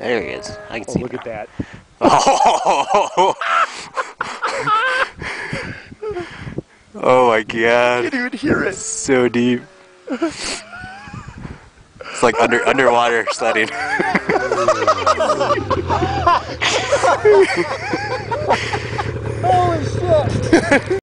There he is. I can oh, see look him. at that. Oh. oh my god. You can even hear it. So deep. It's like under underwater sledding. Holy shit.